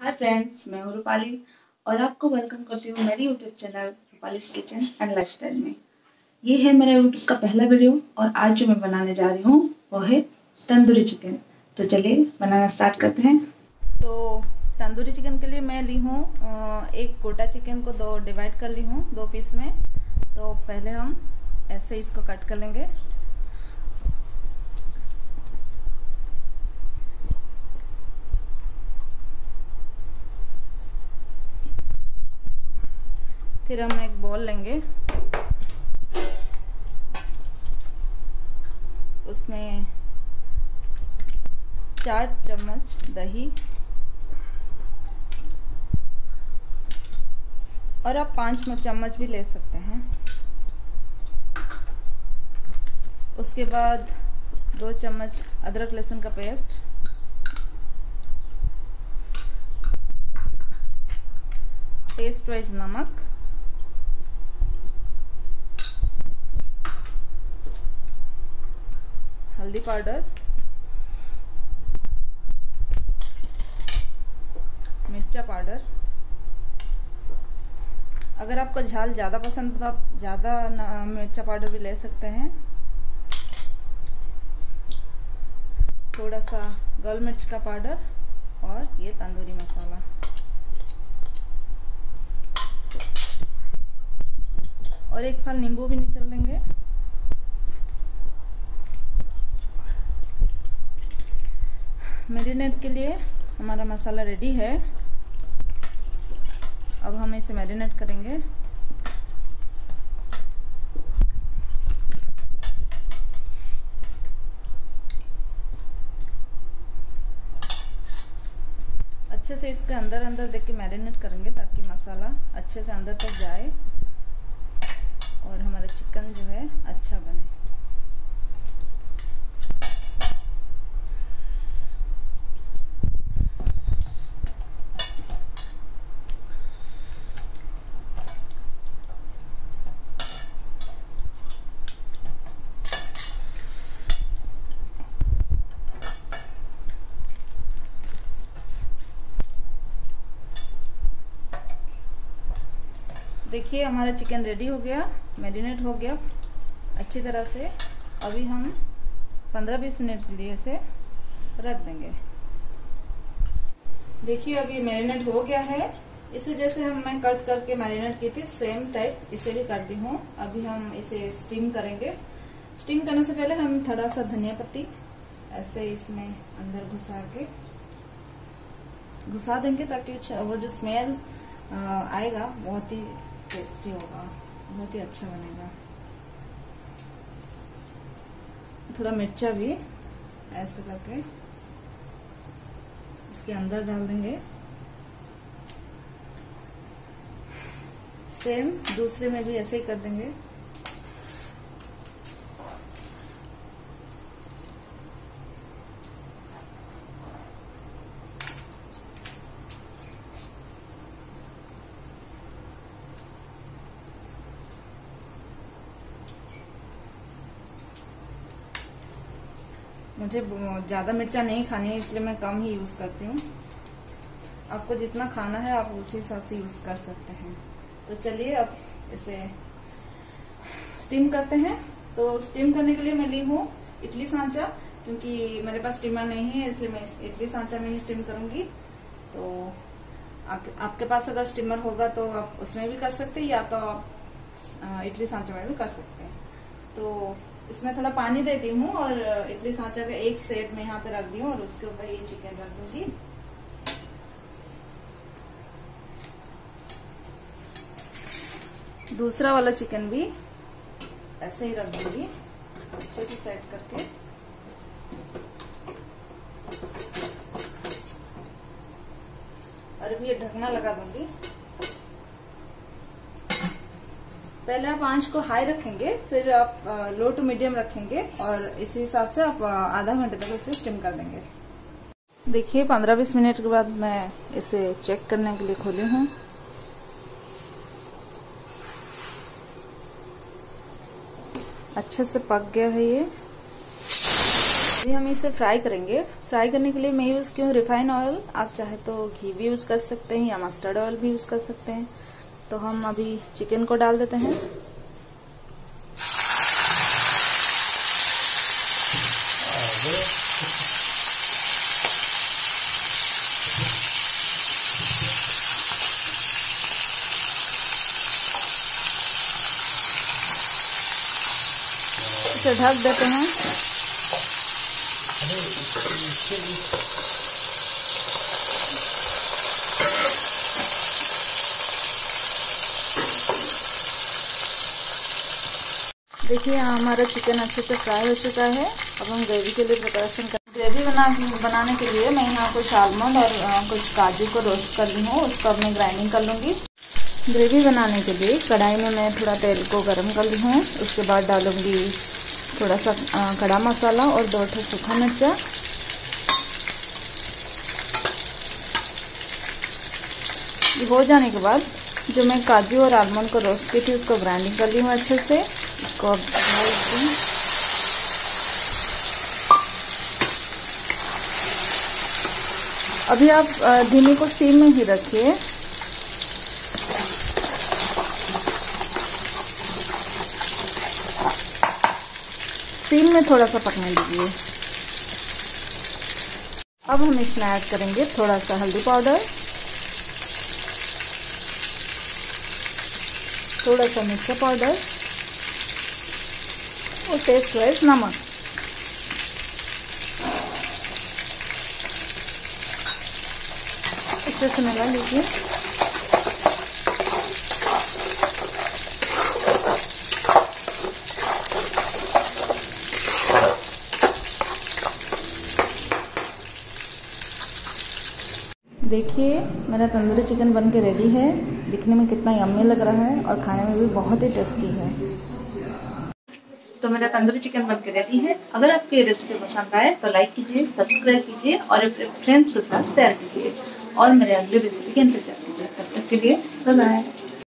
Hi friends मैं हूँ रूपाली और आपको वेलकम करती हूँ मेरी YouTube channel Rupali's kitchen and lifestyle में। ये है मेरा यूट्यूब का पहला वीडियो और आज जो मैं बनाने जा रही हूँ, वो है तंदूरी चिकन तो चलिए बनाना स्टार्ट करते हैं। तो तंदूरी चिकन के लिए मैं ली हूँ एक कोटा चिकन को दो डिवाइड कर ली हूँ, दो पीस में। तो पहले हम ऐसे इसको कट कर लेंगे। फिर हम एक बॉल लेंगे। उसमें चार चम्मच दही। और आप पाँच चम्मच भी ले सकते हैं। उसके बाद दो चम्मच अदरक लहसुन का पेस्ट। टेस्ट वाइज नमक। हल्दी पाउडर। मिर्चा पाउडर। अगर आपको झाल ज़्यादा पसंद तो आप ज़्यादा मिर्चा पाउडर भी ले सकते हैं। थोड़ा सा गल मिर्च का पाउडर और ये तंदूरी मसाला। और एक फल नींबू भी निचल लेंगे। मैरिनेट के लिए हमारा मसाला रेडी है। अब हम इसे मैरिनेट करेंगे। अच्छे से इसके अंदर अंदर देख के मैरिनेट करेंगे ताकि मसाला अच्छे से अंदर तक जाए और हमारा चिकन जो है अच्छा बने। देखिए, हमारा चिकन रेडी हो गया मैरिनेट हो गया अच्छी तरह से। अभी हम 15-20 मिनट के लिए इसे रख देंगे। देखिए, अभी मैरिनेट हो गया है। इसे जैसे हम मैं कट करके मैरिनेट की थी सेम टाइप इसे भी कर दी हूँ। अभी हम इसे स्टीम करेंगे। स्टीम करने से पहले हम थोड़ा सा धनिया पत्ती ऐसे इसमें अंदर घुसा के घुसा देंगे ताकि वो जो स्मेल आएगा, बहुत ही टेस्टी होगा। बहुत ही अच्छा बनेगा। थोड़ा मिर्चा भी ऐसे करके इसके अंदर डाल देंगे। सेम दूसरे में भी ऐसे ही कर देंगे। मुझे ज़्यादा मिर्चा नहीं खानी है इसलिए मैं कम ही यूज़ करती हूँ। आपको जितना खाना है आप उसी हिसाब से यूज़ कर सकते हैं। तो चलिए अब इसे स्टीम करते हैं। तो स्टीम करने के लिए मैं ली हूँ इडली सांचा क्योंकि मेरे पास स्टीमर नहीं है इसलिए मैं इडली सांचा में ही स्टीम करूँगी। तो आप, आपके पास अगर स्टीमर होगा तो आप उसमें भी कर सकते हैं या तो आप इडली सांचा में भी कर सकते हैं। तो इसमें थोड़ा पानी देती हूँ और इडली सांचा का एक सेट में यहाँ पे रख दी हूँ और उसके ऊपर ये चिकन रख दूँगी। दूसरा वाला चिकन भी ऐसे ही रख दूँगी, अच्छे से सेट करके। और अभी ये ढकना लगा दूँगी। पहले आप आँच को हाई रखेंगे, फिर आप लो टू मीडियम रखेंगे और इसी हिसाब से आप आधा घंटे तक इसे स्टीम कर देंगे। देखिए 15-20 मिनट के बाद मैं इसे चेक करने के लिए खोली हूँ। अच्छे से पक गया है ये। अभी हम इसे फ्राई करेंगे। फ्राई करने के लिए मैं यूज़ क्यों? रिफाइन ऑयल आप चाहे तो घी भी यूज़ कर सकते हैं या मस्टर्ड ऑयल भी यूज़ कर सकते हैं। तो हम अभी चिकन को डाल देते हैं। इसे ढक देते हैं। देखिए हमारा चिकन अच्छे से फ्राई हो चुका है। अब हम ग्रेवी के लिए प्रिपरेशन कर ग्रेवी बना बनाने के लिए मैं यहाँ कुछ आलमंड और कुछ काजू को रोस्ट कर ली हूँ। उसको अब मैं ग्राइंडिंग कर लूँगी। ग्रेवी बनाने के लिए कढ़ाई में मैं थोड़ा तेल को गर्म कर ली हूँ। उसके बाद डालूँगी थोड़ा सा कड़ा मसाला और दो ठो सूखा मिर्चा। हो जाने के बाद जो मैं काजू और आलमंड को रोस्ट की थी, उसको ग्राइंडिंग कर ली हूँ अच्छे से। इसको अब अभी आप धीमी को सीम में ही रखिए। सीम में थोड़ा सा पकने दीजिए। अब हम इसमें ऐड करेंगे थोड़ा सा हल्दी पाउडर। थोड़ा सा मिर्चा पाउडर। और टेस्ट वाइज नमक। अच्छे से मिला लीजिए। देखिए, मेरा तंदूरी चिकन बन के रेडी है। दिखने में कितना यम्मी लग रहा है और खाने में भी बहुत ही टेस्टी है। तो मेरा तंदूरी चिकन बन के रेडी है। अगर आपको ये रेसिपी पसंद आए तो लाइक कीजिए सब्सक्राइब कीजिए और अपने फ्रेंड्स के साथ शेयर कीजिए। और मेरे अगले रेसिपी के इंतज़ार कीजिए। तब तक के लिए बाय बाय